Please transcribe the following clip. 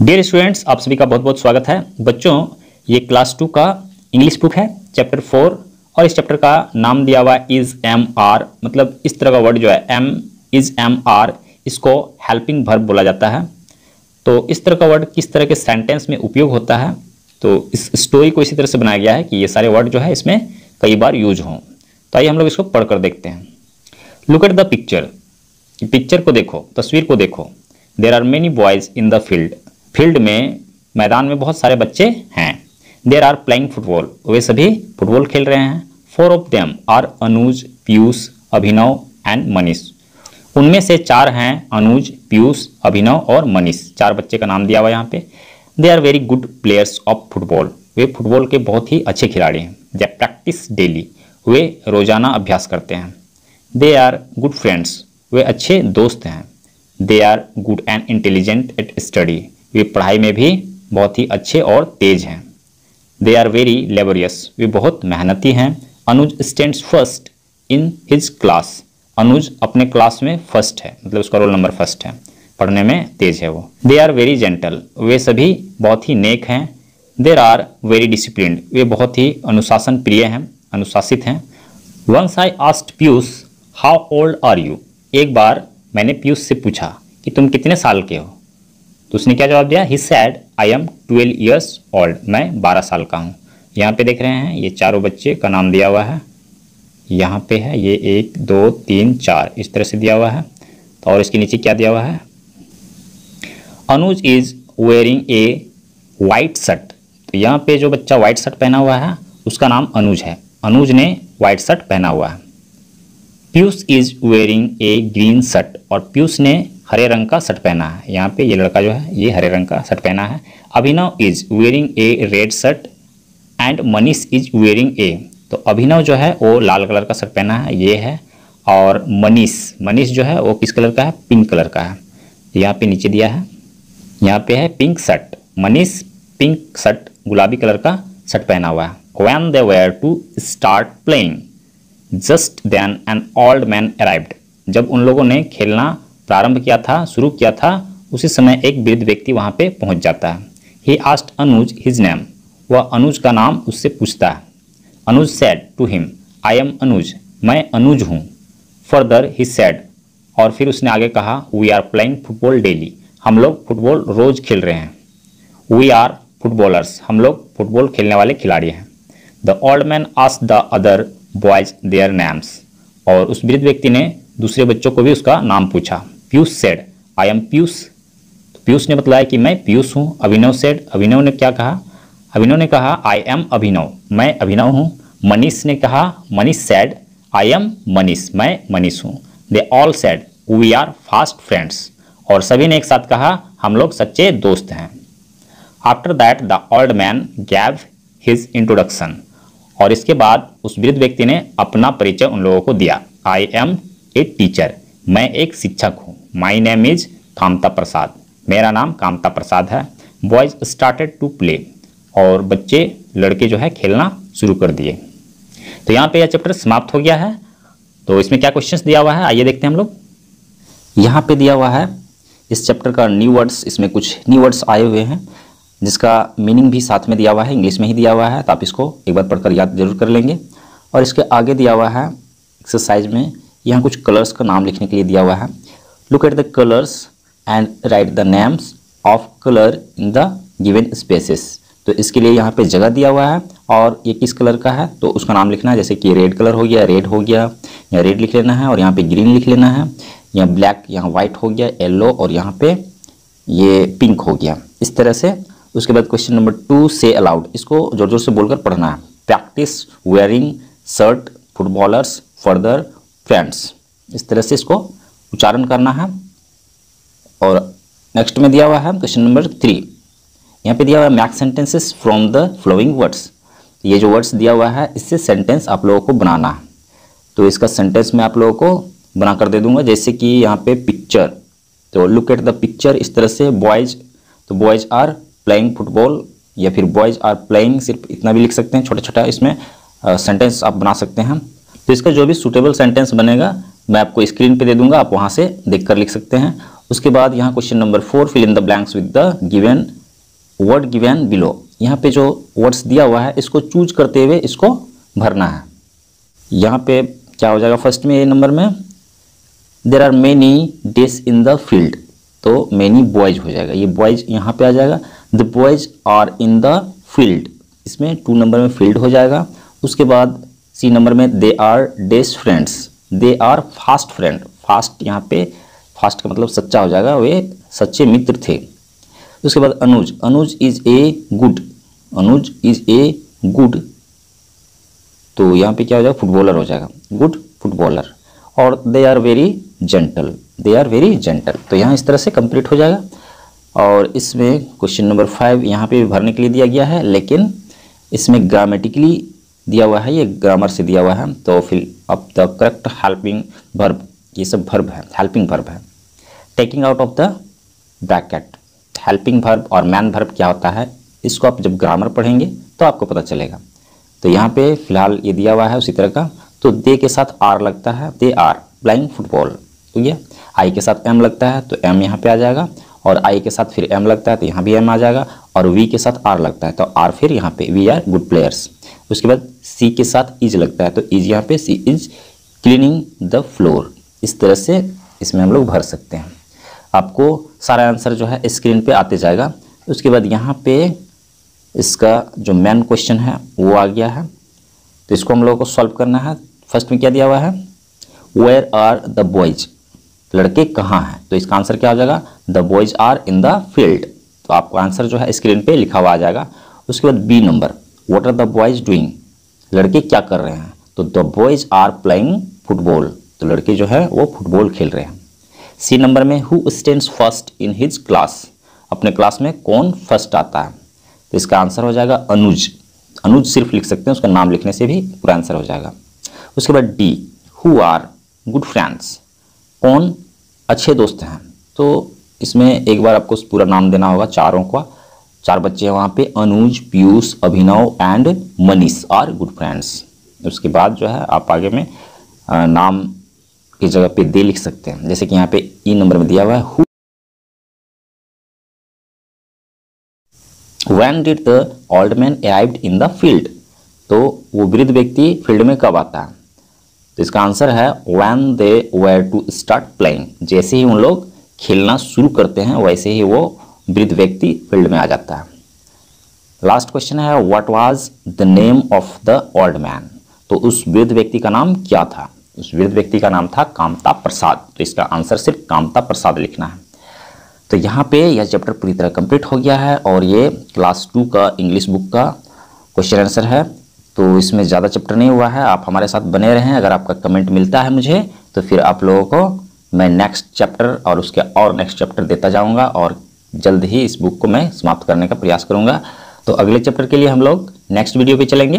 Dear students आप सभी का बहुत बहुत स्वागत है। बच्चों, ये क्लास टू का इंग्लिश बुक है चैप्टर फोर और इस चैप्टर का नाम दिया हुआ है इज़ एम आर मतलब इस तरह का वर्ड जो है एम इज़ एम आर इसको हेल्पिंग वर्ब बोला जाता है। तो इस तरह का वर्ड किस तरह के सेंटेंस में उपयोग होता है? तो इस स्टोरी को इसी तरह से बनाया गया है कि ये सारे वर्ड जो है, इसमें कई बार यूज़ हों। तो आइए हम लोग इसको पढ़कर देखते हैं। Look at the picture picture को देखो, तस्वीर को देखो। There are many boys in the field field में, मैदान में बहुत सारे बच्चे हैं। देर आर प्लेइंग फुटबॉल वे सभी फुटबॉल खेल रहे हैं। Four of them are Anuj Piyush Abhinav and Manish उनमें से चार हैं अनुज पीयूष अभिनव और मनीष चार बच्चे का नाम दिया हुआ यहाँ पे। They are very good players of football way football के बहुत ही अच्छे खिलाड़ी हैं। दे प्रैक्टिस डेली वे रोज़ाना अभ्यास करते हैं। दे आर गुड फ्रेंड्स वे अच्छे दोस्त हैं। They are good and intelligent at study वे पढ़ाई में भी बहुत ही अच्छे और तेज हैं। दे आर वेरी लेबोरियस वे बहुत मेहनती हैं। Anuj stand first in his class Anuj अपने क्लास में फ़र्स्ट है मतलब उसका रोल नंबर फ़र्स्ट है। पढ़ने में तेज है वो। दे आर वेरी जेंटल वे सभी बहुत ही नेक हैं। देर आर वेरी डिसिप्लिन वे बहुत ही अनुशासन प्रिय हैं, अनुशासित हैं। Once I asked Piyush how old are you एक बार मैंने पीयूष से पूछा कि तुम कितने साल के हो? तो उसने क्या जवाब दिया? He said I am twelve years old मैं बारह साल का हूँ. यहाँ पे देख रहे हैं, ये चारों बच्चे का नाम दिया हुआ है। यहाँ पे है, ये एक, दो, तीन, चार, इस तरह से दिया हुआ है। तो और इसके नीचे क्या दिया हुआ है? Anuj is wearing a white shirt तो यहाँ पे जो बच्चा वाइट शर्ट पहना हुआ है, उसका नाम अनुज है। अनुज ने वाइट शर्ट पहना हुआ है। Piyush is wearing a green shirt और पीयूष ने हरे रंग का शर्ट पहना है। यहाँ पे ये लड़का जो है, ये हरे रंग का शर्ट पहना है। Abhinav is wearing a red shirt and Manish is wearing a तो अभिनव जो है, वो लाल कलर का शर्ट पहना है, ये है। और मनीष मनीष जो है, वो किस कलर का है? पिंक कलर का है। यहाँ पे नीचे दिया है। यहाँ पे है pink shirt Manish pink shirt गुलाबी कलर का शर्ट पहना हुआ है। When they were to start playing just then an old man arrived जब उन लोगों ने खेलना प्रारंभ किया था, शुरू किया था, उसी समय एक वृद्ध व्यक्ति वहाँ पे पहुँच जाता। है he asked Anuj his name वह अनुज का नाम उससे पूछता। है Anuj said to him I am Anuj मैं अनुज हूँ. फर्दर ही सेड और फिर उसने आगे कहा we are playing football daily हम लोग फुटबॉल रोज खेल रहे हैं। वी आर फुटबॉलर्स हम लोग फुटबॉल खेलने वाले खिलाड़ी हैं. The old man asked the other boys their names और उस वृद्ध व्यक्ति ने दूसरे बच्चों को भी उसका नाम पूछा। Piyush said I am Piyush. Piyush ने बताया कि मैं पीयूष हूँ, अभिनव सेड अभिनव ने क्या कहा? अभिनव ने कहा आई एम अभिनव। मैं अभिनव हूँ। मनीष ने कहा, Manish said I am Manish. मैं मनीष हूँ। They all said we are fast friends और सभी ने एक साथ कहा, हम लोग सच्चे दोस्त हैं। After that the old man gave his introduction और इसके बाद उस वृद्ध व्यक्ति ने अपना परिचय उन लोगों को दिया। आई एम ए टीचर मैं एक शिक्षक हूँ। My name is Kamta Prasad. मेरा नाम कामता प्रसाद है। बॉयज़ स्टार्टेड टू प्ले और बच्चे, लड़के जो है खेलना शुरू कर दिए। तो यहाँ पे यह चैप्टर समाप्त हो गया है। तो इसमें क्या क्वेश्चंस दिया हुआ है? आइए देखते हैं हम लोग। यहाँ पे दिया हुआ है, इस चैप्टर का न्यू वर्ड्स इसमें कुछ न्यू वर्ड्स आए हुए हैं, जिसका मीनिंग भी साथ में दिया हुआ है इंग्लिश में ही दिया हुआ है तो आप इसको एक बार पढ़कर याद ज़रूर कर लेंगे। और इसके आगे दिया हुआ है एक्सरसाइज में यहाँ कुछ कलर्स का नाम लिखने के लिए दिया हुआ है। Look at the colours and write the names of colour in the given spaces तो इसके लिए यहाँ पे जगह दिया हुआ है और ये किस कलर का है? तो उसका नाम लिखना है, जैसे कि रेड कलर हो गया रेड हो गया या रेड लिख लेना है और यहाँ पे ग्रीन लिख लेना है। या ब्लैक यहाँ वाइट हो गया येलो और यहाँ पे ये पिंक हो गया। इस तरह से उसके बाद क्वेश्चन नंबर टू से अलाउड इसको ज़ोर ज़ोर से बोलकर पढ़ना है। Practice wearing shirt footballers further friends इस तरह से इसको उच्चारण करना है। और नेक्स्ट में दिया हुआ है क्वेश्चन नंबर थ्री यहाँ पे दिया हुआ है make sentences from the following words ये जो वर्ड्स दिया हुआ है, इससे सेंटेंस आप लोगों को बनाना है। तो इसका सेंटेंस मैं आप लोगों को बना कर दे दूँगा। जैसे कि यहाँ पे पिक्चर तो लुक एट द पिक्चर इस तरह से बॉयज़ तो बॉयज़ आर प्लेइंग फुटबॉल या फिर बॉयज़ आर प्लेइंग सिर्फ़ इतना भी लिख सकते हैं छोटा छोटा इसमें सेंटेंस आप बना सकते हैं। तो इसका जो भी सुटेबल सेंटेंस बनेगा, मैं आपको स्क्रीन पे दे दूँगा, आप वहाँ से देख कर लिख सकते हैं। उसके बाद यहाँ question number four fill in the blanks with the given word given below यहाँ पे जो वर्ड्स दिया हुआ है, इसको चूज़ करते हुए इसको भरना है। यहाँ पे क्या हो जाएगा फ़र्स्ट में ए नंबर में? There are many days in the field तो मैनी बॉयज़ हो जाएगा। ये बॉयज़ यहाँ पे आ जाएगा। The boys are in the field इसमें टू नंबर में फ़ील्ड हो जाएगा। उसके बाद सी नंबर में they are dash friends they are fast friend fast यहाँ पे फास्ट का मतलब सच्चा हो जाएगा, वे सच्चे मित्र थे। उसके बाद Anuj. Anuj is a good Anuj is a good तो यहाँ पे क्या हो जाएगा? फुटबॉलर हो जाएगा। गुड फुटबॉलर और they are very gentle they are very gentle तो यहाँ इस तरह से कंप्लीट हो जाएगा। और इसमें क्वेश्चन नंबर फाइव यहाँ पे भी भरने के लिए दिया गया है, लेकिन इसमें ग्रामेटिकली दिया हुआ है, ये ग्रामर से दिया हुआ है। तो फिर अब द करेक्ट हेल्पिंग वर्ब ये सब वर्ब है हेल्पिंग वर्ब है। Taking out of the bracket helping verb और मैन वर्ब क्या होता है, इसको आप जब ग्रामर पढ़ेंगे तो आपको पता चलेगा। तो यहाँ पे फ़िलहाल ये दिया हुआ है उसी तरह का। तो दे के साथ आर लगता है, दे आर प्लाइंग फुटबॉल ठीक है आई के साथ एम लगता है तो एम यहाँ पे आ जाएगा। और आई के साथ फिर एम लगता है तो यहाँ भी एम आ जाएगा। और वी के साथ आर लगता है तो आर फिर यहाँ पे वी आर गुड प्लेयर्स उसके बाद सी के साथ इज़ लगता है तो इज़ यहाँ पे she is cleaning the floor इस तरह से इसमें हम लोग भर सकते हैं। आपको सारा आंसर जो है स्क्रीन पे आते जाएगा। उसके बाद यहाँ पे इसका जो मेन क्वेश्चन है, वो आ गया है। तो इसको हम लोगों को सॉल्व करना है। फ़र्स्ट में क्या दिया हुआ है? वेयर आर द बॉयज़ लड़के कहाँ हैं? तो इसका आंसर क्या हो जाएगा? The boys are in the field तो आपको आंसर जो है स्क्रीन पे लिखा हुआ आ जाएगा। उसके बाद B number what are the boys doing लड़के क्या कर रहे हैं? तो the boys are playing football तो लड़के जो है, वो फुटबॉल खेल रहे हैं। सी नंबर में who stand first in his class अपने क्लास में कौन फ़र्स्ट आता है? तो इसका आंसर हो जाएगा अनुज। अनुज सिर्फ़ लिख सकते हैं, उसका नाम लिखने से भी पूरा आंसर हो जाएगा। उसके बाद D who are good friends कौन अच्छे दोस्त हैं? तो इसमें एक बार आपको पूरा नाम देना होगा, चारों का। चार बच्चे हैं वहाँ पे, Anuj, Piyush, Abhinav and Manish are good friends उसके बाद जो है, आप आगे में नाम की जगह पे दे लिख सकते हैं। जैसे कि यहाँ पे ई नंबर में दिया हुआ है who when did the old man arrived in the field तो वो वृद्ध व्यक्ति फ़ील्ड में कब आता है? तो इसका आंसर है when they were to start playing जैसे ही उन लोग खेलना शुरू करते हैं, वैसे ही वो वृद्ध व्यक्ति फ़ील्ड में आ जाता है। लास्ट क्वेश्चन है what was the name of the old man तो उस वृद्ध व्यक्ति का नाम क्या था? उस वृद्ध व्यक्ति का नाम था कामता प्रसाद। तो इसका आंसर सिर्फ़ कामता प्रसाद लिखना है। तो यहाँ पे यह चैप्टर पूरी तरह कंप्लीट हो गया है और ये क्लास टू का इंग्लिश बुक का क्वेश्चन आंसर है। तो इसमें ज़्यादा चैप्टर नहीं हुआ है। आप हमारे साथ बने रहें। अगर आपका कमेंट मिलता है मुझे तो फिर आप लोगों को मैं नेक्स्ट चैप्टर और उसके और नेक्स्ट चैप्टर देता जाऊँगा और जल्द ही इस बुक को मैं समाप्त करने का प्रयास करूँगा। तो अगले चैप्टर के लिए हम लोग नेक्स्ट वीडियो पर चलेंगे।